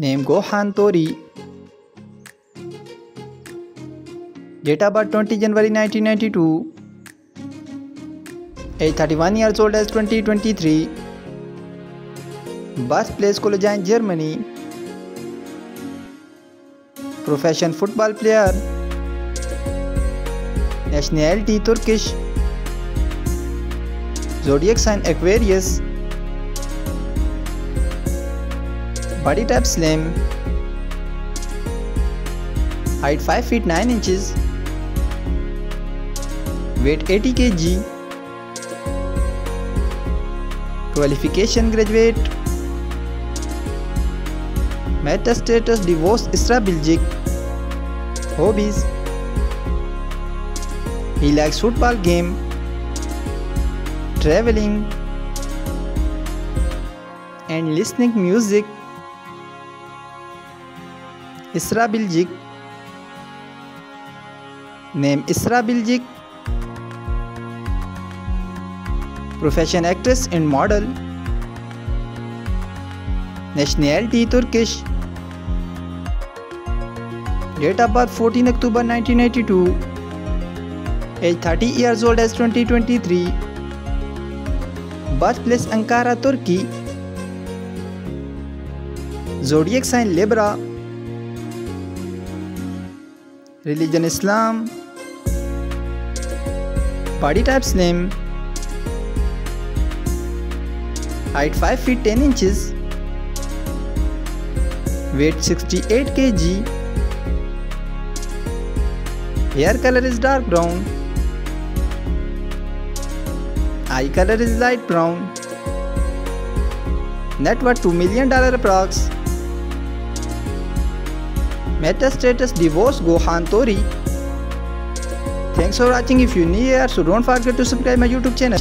name Gohan Tori. Date of birth 20 January 1992. Age 31 years old as 2023. Birthplace Cologne, Germany. Profession football player. Nationality Turkish. Zodiac sign Aquarius. Body type slim. Height 5 feet 9 inches. Weight 80 kg. Qualification graduate. Meta status divorce Isra Bilgic. Hobbies. He likes football game, traveling, and listening music Isra Bilgic. Name Isra Bilgic. Profession actress and model. Nationality Turkish. Date of birth 14 October 1982. Age 30 years old as 2023. Birthplace Ankara, Turkey. Zodiac sign Libra religion Islam, body type slim, height 5 feet 10 inches, weight 68 kg, hair color is dark brown, eye color is light brown, net worth 2 million dollar approx. Metastatus divorce Gohan Tori. Thanks for watching. If you're new here, so don't forget to subscribe my YouTube channel.